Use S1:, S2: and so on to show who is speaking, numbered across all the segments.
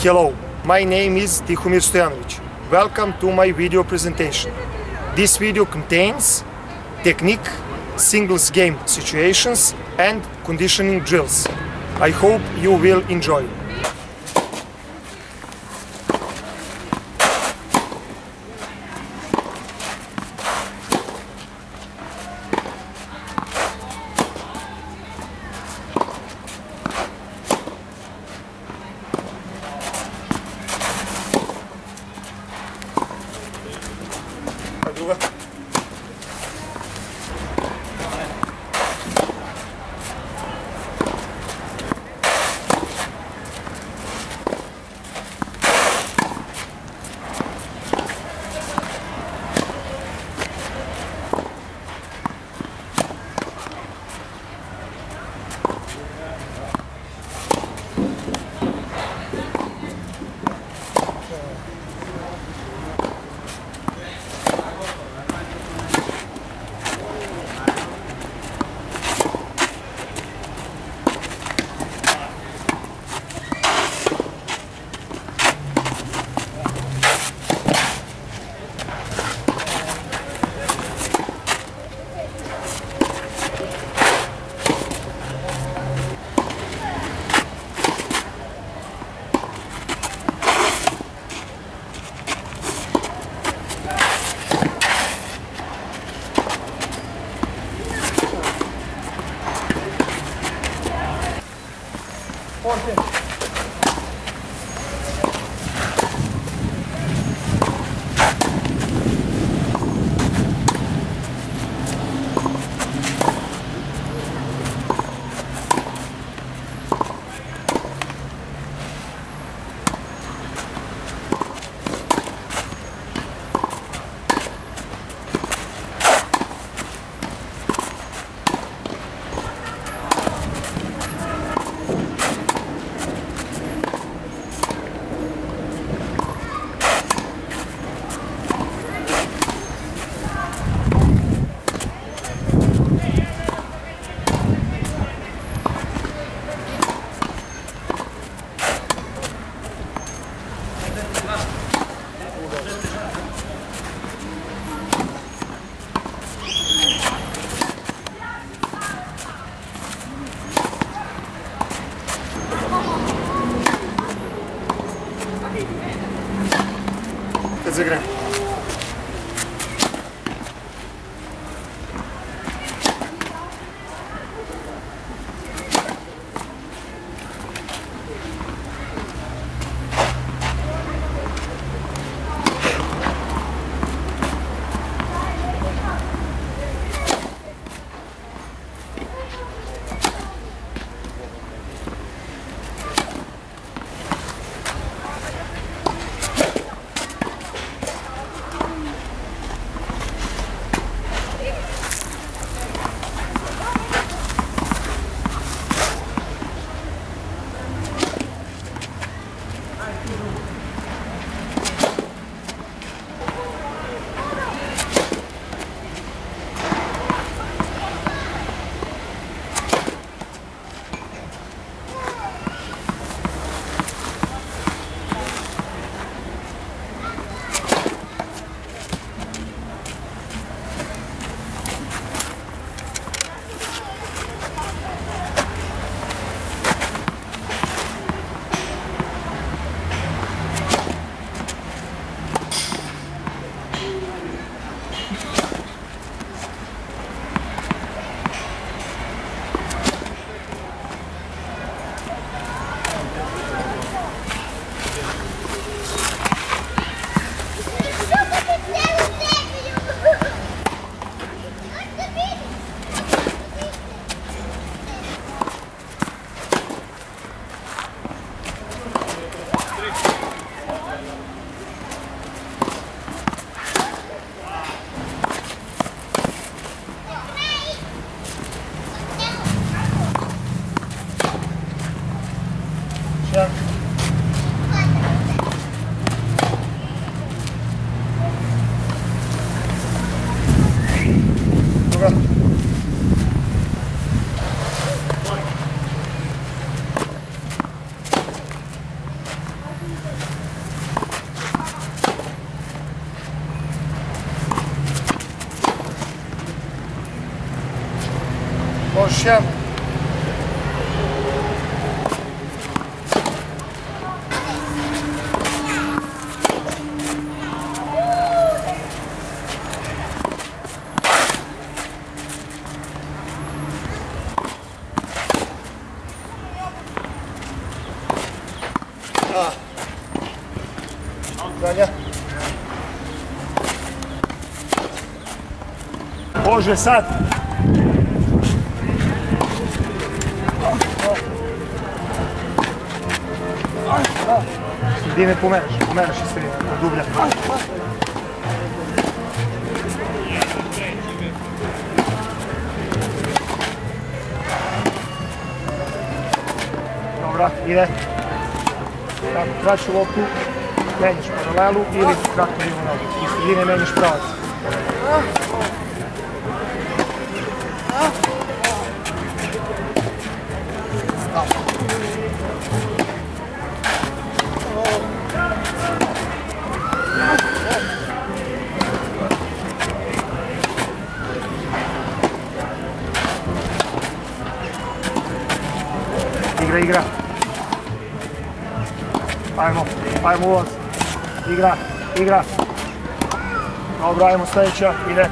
S1: Hello, my name is Tihomir Stojanovic. Welcome to my video presentation. This video contains technique, singles game situations and conditioning drills. I hope you will enjoy. tierra. А. Даня. Боже, сад! Ти не помераш, помераш и се дубля. Добра, иде. Tako, kraću loptu, menjaš paralelu ili kratko divu nogu. Iz sredine menjaš pravac. Igra, igra. Ajmo, ajmo ulaz. Igra, igra. Dobro, ajmo sljedeća, ide.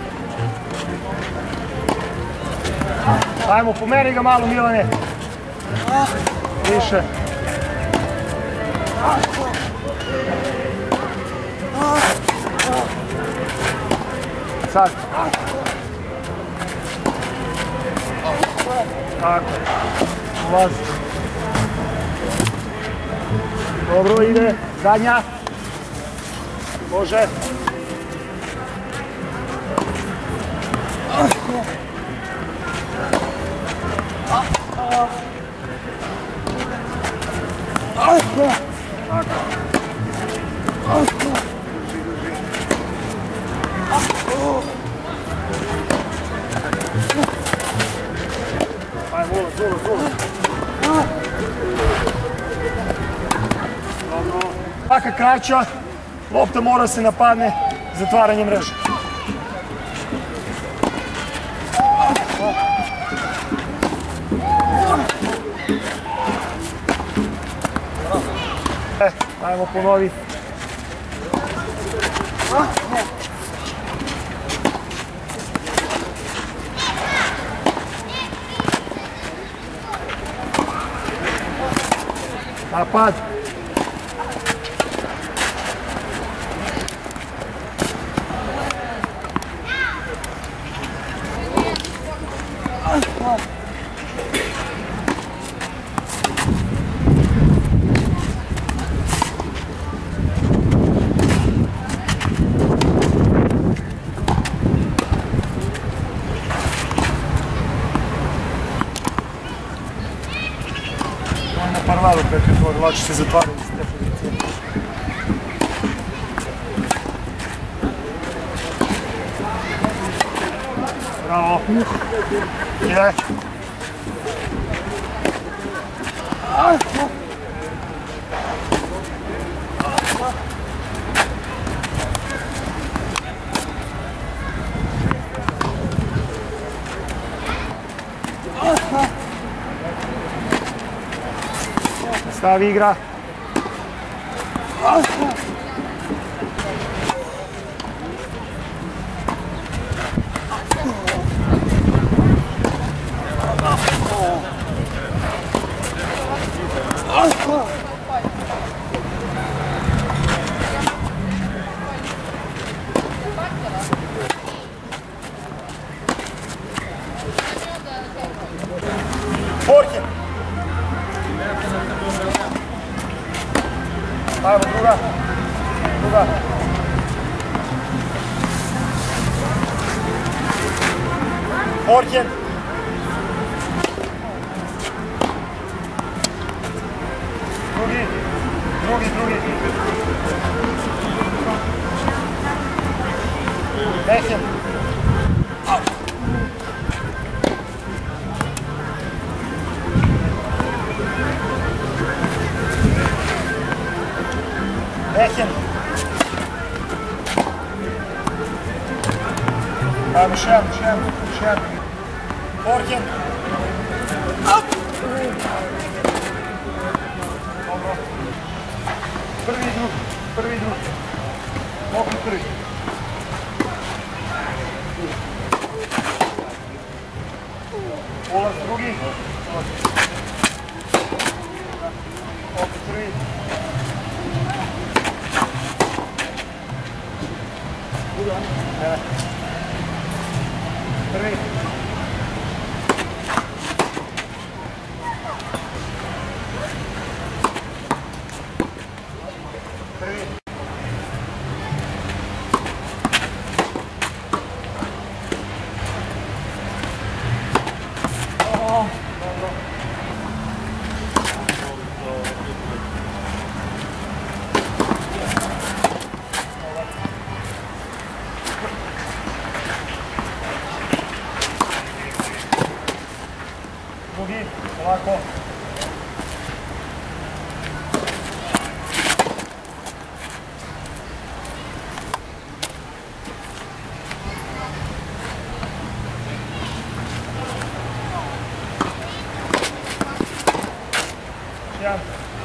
S1: Ajmo, pomeni ga malo Milane. Više. Sad. Tako. Ulazi. Dobro ide, zadnja. Može. Ajmo, ulaz, ulaz, ulaz. Svaka kraća, lopta mora se napadne zatvaranje mreže. E, ajmo ponovi. Napad. на Парвадо, където е това че се затваря за те позиции. Браво! Идеш! Ах, Savigra. Prvi i drugi, prvi i drugi. Opet prvi. Ulaz drugi. Opet. Prvi. Prvi.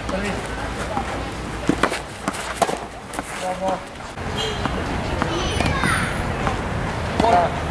S1: 这里，包包，过来。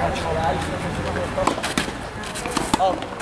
S1: Pode rolar, a gente vai continuar montando. Ó.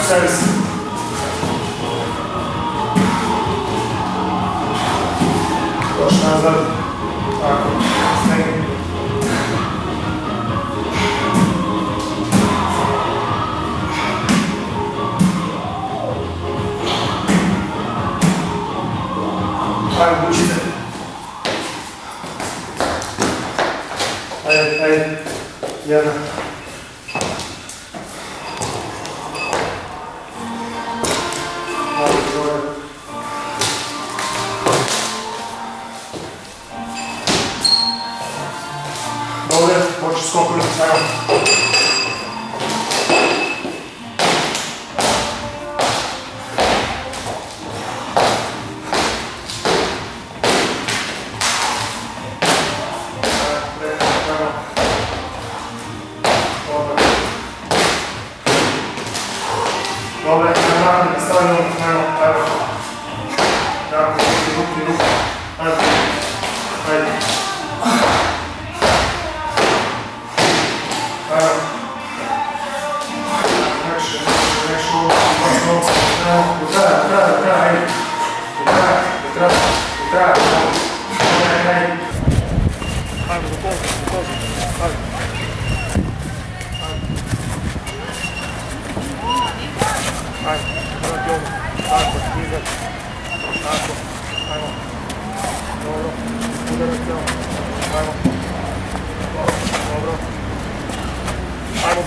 S1: Top servis. Boş nazar. Akın. Sen Hayır, bu işte. Evet, evet. Yana. Thank you. às vezes, não quis.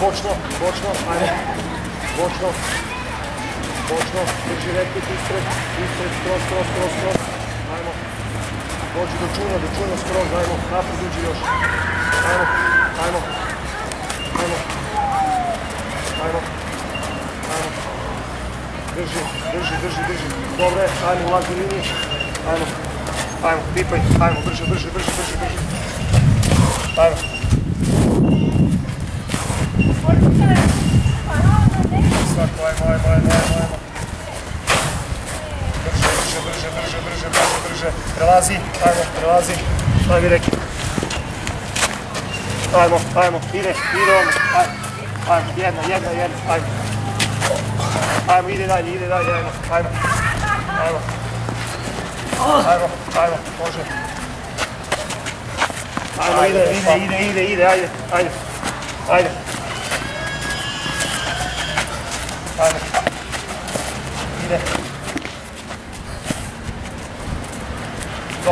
S1: Bočno, bočno, ajmo. Bočno. Bočno, drži rekvit ispred, ispred, skroz, skroz, skroz, skroz. Ajmo. Dođi do čuna, do čuna skroz, ajmo. Napred uđi još. Ajmo, ajmo. Ajmo. Ajmo. Ajmo. Drži, drži, drži, drži. Dobro je, ajmo ulaz u liniju. Ajmo, ajmo, pipaj, ajmo, brže, brže, brže, brže, brže. Ajmo. Svako, ajmo, ajmo, ajmo, ajmo. Brže, brže, brže, brže, brže, brže, brže. Prelazi, ajmo, prelazi. Šta vi rekli? Ajmo, ajmo, ide, ide ono. Ajmo, jedna, jedna, jedna, ajmo. Ajmo, ide dalje, ide dalje, ajmo, ajmo. Ajmo. Ajmo, ajmo, može. Ajmo, ide, ide, ide, ide, ide, ajde, ajde. Ajde.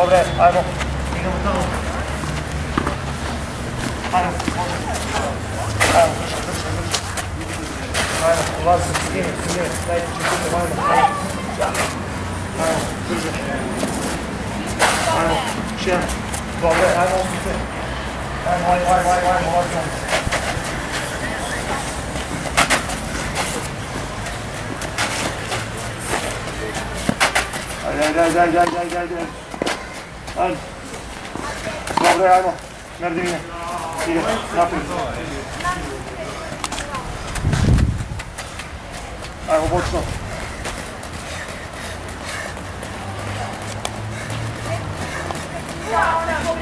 S1: Dobre, ajmo. Idemo tamo. Ajmo, može. Ajmo, drži, drži, drži. Ajmo, ulazi, skini, skini, dajte će bude, ajmo, ajmo. Ajmo, drži. Ajmo, še jedan. Dobre, ajmo, osnovite. Ajmo, ajmo, ajmo, ajmo, ajmo, ajmo, ajmo. Gel gel gel gel gel gel gel. Hadi. Gel buraya Ayma. Merdivine. İyi gel. Ne yapıyorsun? Ayma boşuna.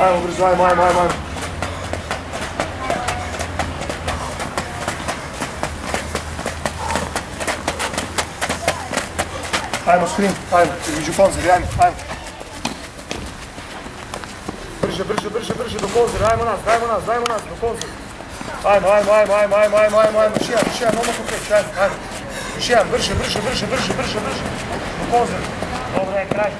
S1: Ayma burası Ayma Ayma Ayma. Ayma screen. Ayma. Yücü panzer. Ayma. Ayma. Brže, brže, brže, brže, do konzera, ajmo nas, dajmo nas, dajmo nas, do konzera. Ajmo, ajmo, ajmo, ajmo, ajmo, ajmo, ajmo, ajmo, još jedan, još jedan, odmah pokreći, ajmo, ajmo. Još jedan, brže, brže, brže, brže, brže, brže, do konzera. Dobro je, kraj.